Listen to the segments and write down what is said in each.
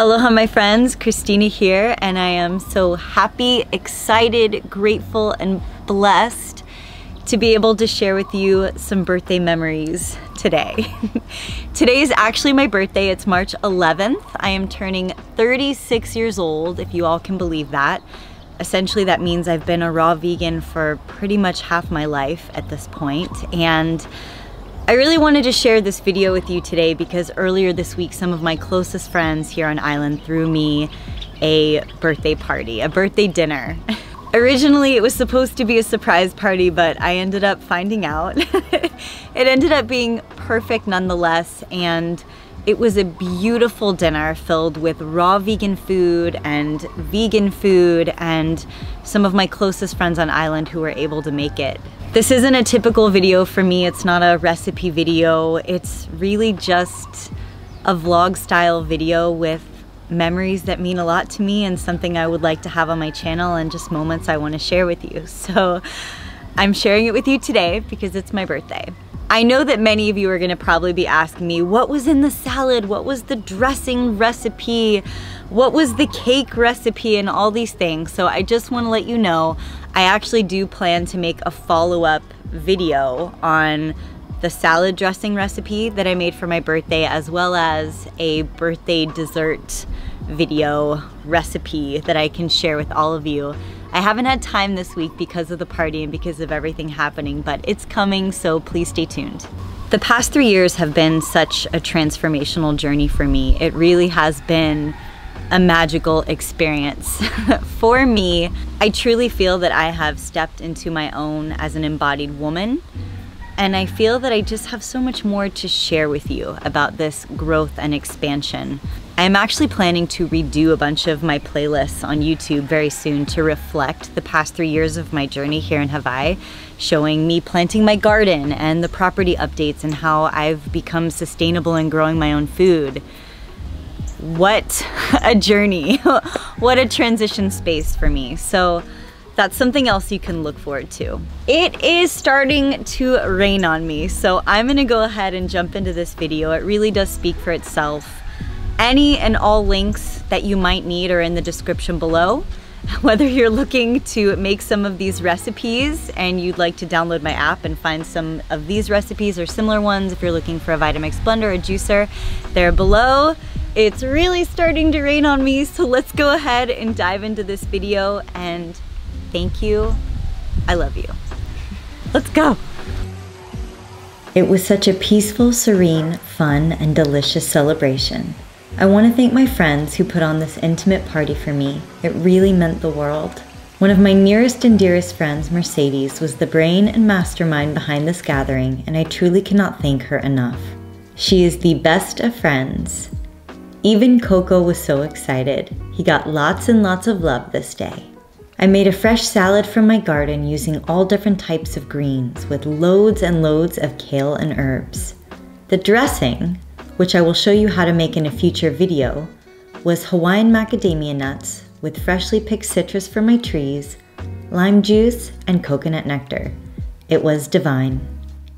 Aloha my friends, Kristina here and I am so happy, excited, grateful and blessed to be able to share with you some birthday memories today. today is actually my birthday, it's March 11th. I am turning 36 years old, if you all can believe that. Essentially that means I've been a raw vegan for pretty much half my life at this point and I really wanted to share this video with you today because earlier this week some of my closest friends here on island threw me a birthday party, a birthday dinner. Originally it was supposed to be a surprise party but I ended up finding out. it ended up being perfect nonetheless and it was a beautiful dinner filled with raw vegan food and vegan food and some of my closest friends on island who were able to make it. This isn't a typical video for me, it's not a recipe video, it's really just a vlog style video with memories that mean a lot to me and something I would like to have on my channel and just moments I want to share with you. So I'm sharing it with you today because it's my birthday. I know that many of you are gonna probably be asking me, what was in the salad? What was the dressing recipe? What was the cake recipe and all these things? So I just wanna let you know, I actually do plan to make a follow-up video on the salad dressing recipe that I made for my birthday as well as a birthday dessert video recipe that I can share with all of you I haven't had time this week because of the party and because of everything happening, but it's coming, so please stay tuned. The past three years have been such a transformational journey for me. It really has been a magical experience. for me, I truly feel that I have stepped into my own as an embodied woman. And I feel that I just have so much more to share with you about this growth and expansion. I'm actually planning to redo a bunch of my playlists on YouTube very soon to reflect the past three years of my journey here in Hawaii, showing me planting my garden and the property updates and how I've become sustainable in growing my own food. What a journey. what a transition space for me. So that's something else you can look forward to. It is starting to rain on me, so I'm gonna go ahead and jump into this video. It really does speak for itself. Any and all links that you might need are in the description below. Whether you're looking to make some of these recipes and you'd like to download my app and find some of these recipes or similar ones, if you're looking for a Vitamix blender or juicer, they're below. It's really starting to rain on me, so let's go ahead and dive into this video and thank you. I love you. Let's go. It was such a peaceful, serene, fun, and delicious celebration. I want to thank my friends who put on this intimate party for me. It really meant the world. One of my nearest and dearest friends, Mercedes, was the brain and mastermind behind this gathering, and I truly cannot thank her enough. She is the best of friends. Even Coco was so excited. He got lots and lots of love this day. I made a fresh salad from my garden using all different types of greens with loads and loads of kale and herbs. The dressing, which I will show you how to make in a future video, was Hawaiian macadamia nuts with freshly picked citrus from my trees, lime juice, and coconut nectar. It was divine.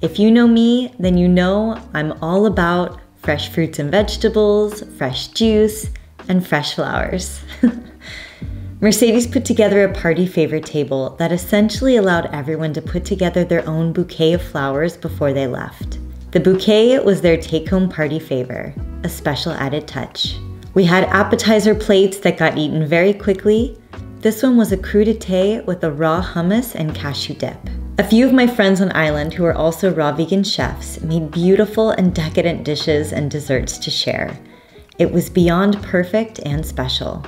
If you know me, then you know I'm all about fresh fruits and vegetables, fresh juice, and fresh flowers. Mercedes put together a party favor table that essentially allowed everyone to put together their own bouquet of flowers before they left. The bouquet was their take home party favor, a special added touch. We had appetizer plates that got eaten very quickly. This one was a crudité with a raw hummus and cashew dip. A few of my friends on island who are also raw vegan chefs made beautiful and decadent dishes and desserts to share. It was beyond perfect and special.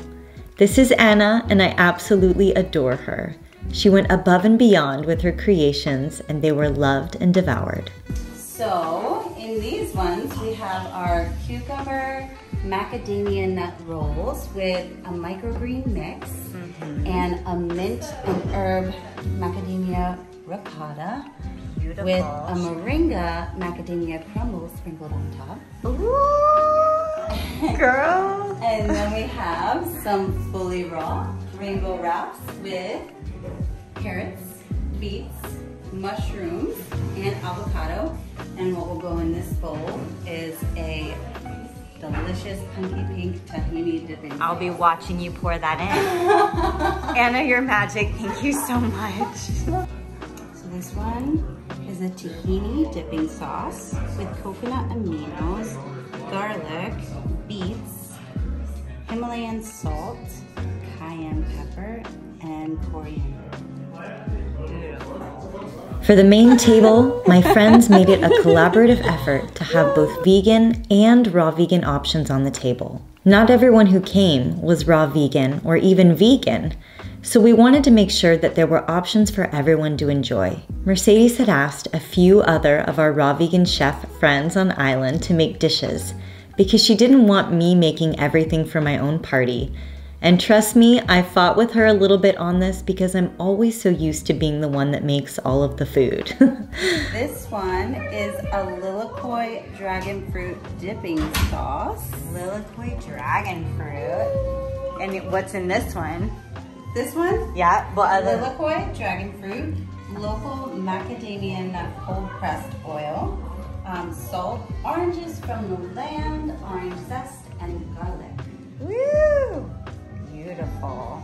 This is Anna, and I absolutely adore her. She went above and beyond with her creations, and they were loved and devoured. So in these ones, we have our cucumber macadamia nut rolls with a microgreen mix mm -hmm. and a mint and herb macadamia ricotta Beautiful. with a moringa macadamia crumble sprinkled on top. Ooh, girl! and then we have some fully raw rainbow wraps with carrots, beets, mushrooms, and avocado. And what will go in this bowl is a delicious punky pink tahini dipping. I'll be watching you pour that in. Anna, you're magic. Thank you so much. This one is a tahini dipping sauce with coconut aminos, garlic, beets, Himalayan salt, cayenne pepper, and coriander. For the main table, my friends made it a collaborative effort to have both vegan and raw vegan options on the table. Not everyone who came was raw vegan or even vegan, so we wanted to make sure that there were options for everyone to enjoy. Mercedes had asked a few other of our raw vegan chef friends on island to make dishes because she didn't want me making everything for my own party and trust me, I fought with her a little bit on this because I'm always so used to being the one that makes all of the food. this one is a Lilikoi dragon fruit dipping sauce. Lilikoi dragon fruit. And what's in this one? This one? Yeah, other? Lilikoi dragon fruit, local macadamia nut cold pressed oil, um, salt, oranges from the land, orange zest, and garlic. Woo! beautiful.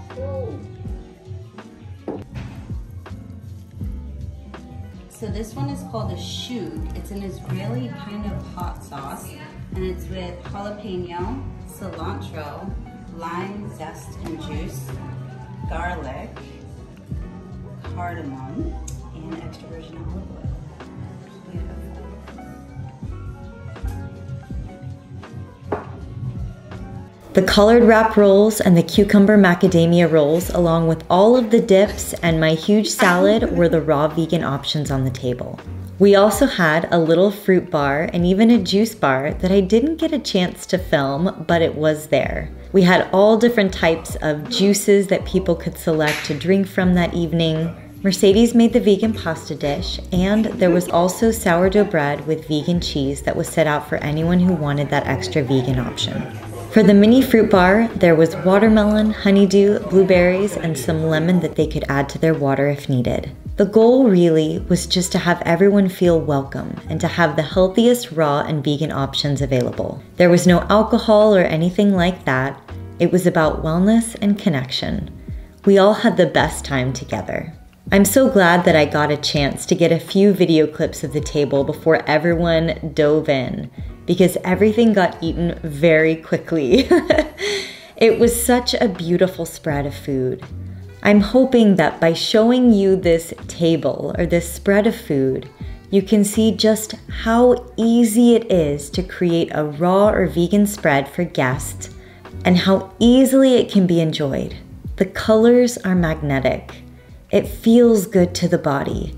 So this one is called a shug. It's an Israeli kind of hot sauce and it's with jalapeno, cilantro, lime zest and juice, garlic, cardamom, and extra virgin olive oil. The colored wrap rolls and the cucumber macadamia rolls, along with all of the dips and my huge salad, were the raw vegan options on the table. We also had a little fruit bar and even a juice bar that I didn't get a chance to film, but it was there. We had all different types of juices that people could select to drink from that evening. Mercedes made the vegan pasta dish, and there was also sourdough bread with vegan cheese that was set out for anyone who wanted that extra vegan option. For the mini fruit bar, there was watermelon, honeydew, blueberries, and some lemon that they could add to their water if needed. The goal really was just to have everyone feel welcome and to have the healthiest raw and vegan options available. There was no alcohol or anything like that. It was about wellness and connection. We all had the best time together. I'm so glad that I got a chance to get a few video clips of the table before everyone dove in because everything got eaten very quickly. it was such a beautiful spread of food. I'm hoping that by showing you this table or this spread of food, you can see just how easy it is to create a raw or vegan spread for guests and how easily it can be enjoyed. The colors are magnetic. It feels good to the body.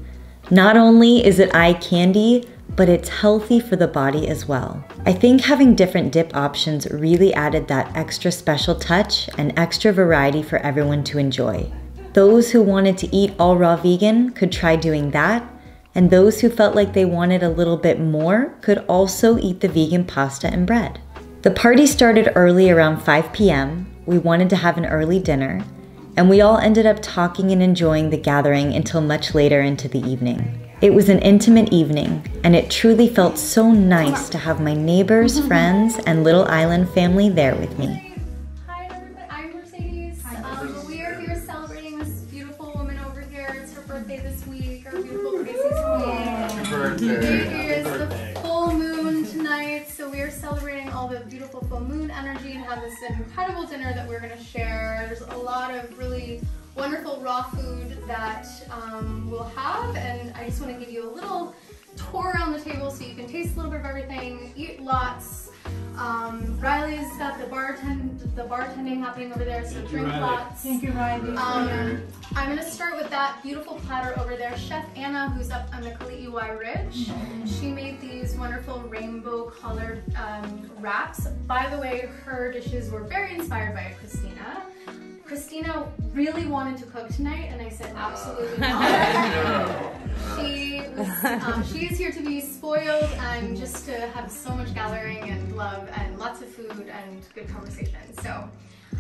Not only is it eye candy, but it's healthy for the body as well. I think having different dip options really added that extra special touch and extra variety for everyone to enjoy. Those who wanted to eat all raw vegan could try doing that, and those who felt like they wanted a little bit more could also eat the vegan pasta and bread. The party started early around 5 p.m. We wanted to have an early dinner, and we all ended up talking and enjoying the gathering until much later into the evening. It was an intimate evening, and it truly felt so nice to have my neighbors, friends, and little island family there with me. Hi everybody, I'm Mercedes. Um, we are here celebrating this beautiful woman over here. It's her birthday this week, our beautiful Gracie's Happy birthday. It is the full moon tonight, so we are celebrating all the beautiful full moon energy and have this incredible dinner that we're going to share. There's a lot of really wonderful raw food that um, we'll have and I just want to give you a little tour around the table so you can taste a little bit of everything, eat lots. Um, Riley's got the bartend the bartending happening over there, so drink lots. Thank you, Riley. Um, I'm gonna start with that beautiful platter over there. Chef Anna, who's up on the Kalihiwai Ridge, she made these wonderful rainbow colored um, wraps. By the way, her dishes were very inspired by Kristina. Kristina really wanted to cook tonight, and I said absolutely not. she was, um, she is here to be spoiled and just to have so much gathering and love and lots of food and good conversation. So.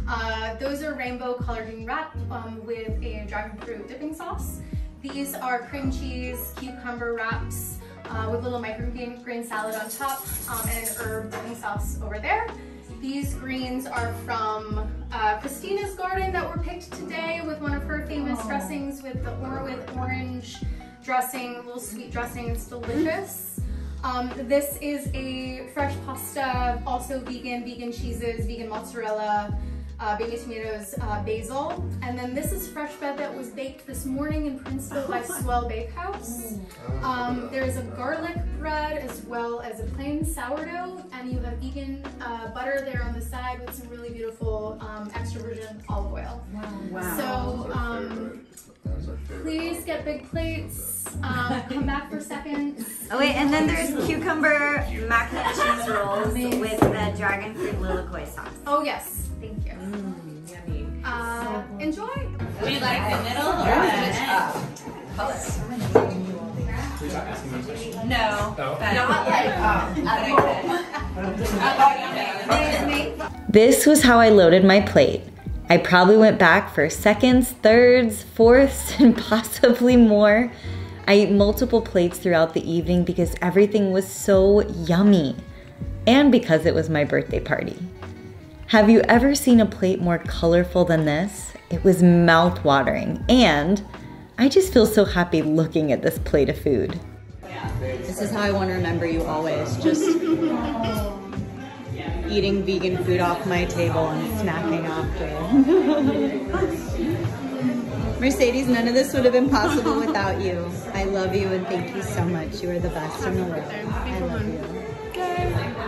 Uh, those are rainbow colored green wrap um, with a dragon fruit dipping sauce. These are cream cheese, cucumber wraps uh, with a little microgreen salad on top um, and an herb dipping sauce over there. These greens are from uh, Kristina's garden that were picked today with one of her famous Aww. dressings with the or with orange dressing, a little sweet dressing. It's delicious. Um, this is a fresh pasta, also vegan, vegan cheeses, vegan mozzarella, uh, baby tomatoes, uh, basil. And then this is fresh bread that was baked this morning in Princeville by Swell Bakehouse. Um, there's a garlic bread as well as a plain sourdough. And you have vegan uh, butter there on the side with some really beautiful um, extra virgin olive oil. Wow. wow. So um, please get big plates. Um, come back for seconds. Oh wait, and then there's cucumber mac and cheese rolls with the dragon fruit lilikoi sauce. Oh yes. Thank you. Mm, yummy. Uh, so enjoy. Would you like the middle or the end? Color. No, no. not like This was how I loaded my plate. I probably went back for seconds, thirds, fourths, and possibly more. I ate multiple plates throughout the evening because everything was so yummy and because it was my birthday party. Have you ever seen a plate more colorful than this? It was mouth-watering, and I just feel so happy looking at this plate of food. This is how I want to remember you always, just eating vegan food off my table and snacking after. Mercedes, none of this would have been possible without you. I love you and thank you so much. You are the best in the world. I love you.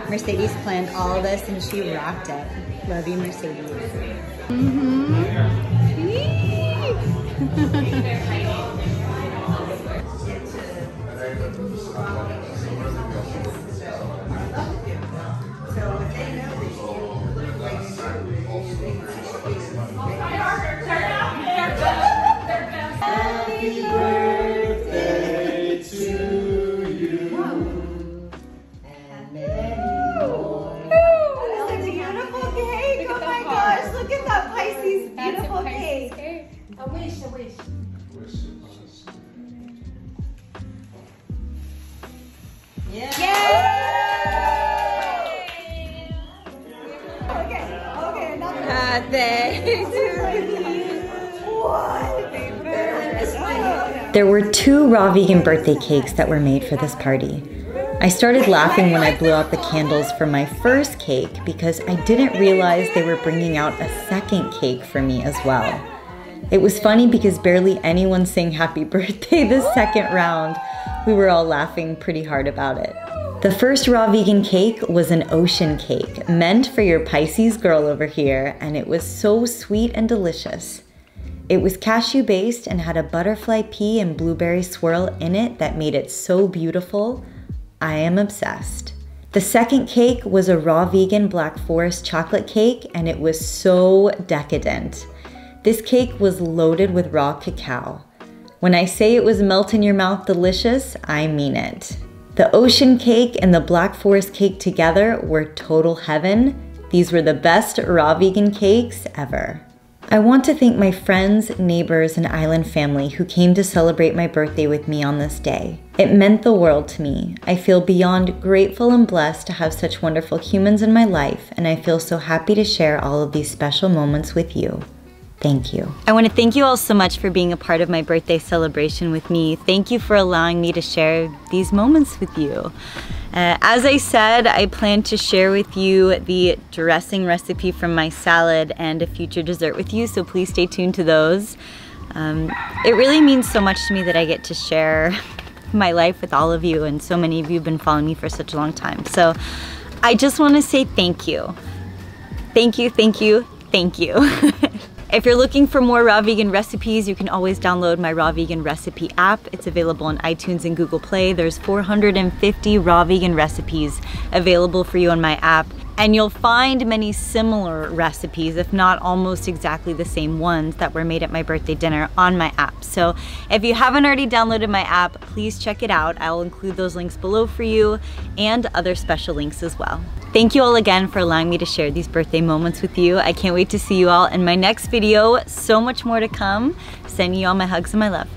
Mercedes planned all this and she rocked it. Love you, Mercedes. Mm-hmm. There were two raw vegan birthday cakes that were made for this party. I started laughing when I blew out the candles for my first cake because I didn't realize they were bringing out a second cake for me as well. It was funny because barely anyone sang happy birthday the second round. We were all laughing pretty hard about it. The first raw vegan cake was an ocean cake, meant for your Pisces girl over here, and it was so sweet and delicious. It was cashew based and had a butterfly pea and blueberry swirl in it that made it so beautiful. I am obsessed. The second cake was a raw vegan Black Forest chocolate cake, and it was so decadent. This cake was loaded with raw cacao. When I say it was melt in your mouth delicious, I mean it. The ocean cake and the Black Forest cake together were total heaven. These were the best raw vegan cakes ever. I want to thank my friends, neighbors, and island family who came to celebrate my birthday with me on this day. It meant the world to me. I feel beyond grateful and blessed to have such wonderful humans in my life, and I feel so happy to share all of these special moments with you. Thank you. I want to thank you all so much for being a part of my birthday celebration with me. Thank you for allowing me to share these moments with you. Uh, as I said, I plan to share with you the dressing recipe from my salad and a future dessert with you, so please stay tuned to those. Um, it really means so much to me that I get to share my life with all of you, and so many of you have been following me for such a long time. So I just want to say thank you. Thank you, thank you, thank you. If you're looking for more raw vegan recipes, you can always download my raw vegan recipe app. It's available on iTunes and Google Play. There's 450 raw vegan recipes available for you on my app. And you'll find many similar recipes, if not almost exactly the same ones that were made at my birthday dinner on my app. So if you haven't already downloaded my app, please check it out. I'll include those links below for you and other special links as well. Thank you all again for allowing me to share these birthday moments with you. I can't wait to see you all in my next video. So much more to come. Sending you all my hugs and my love.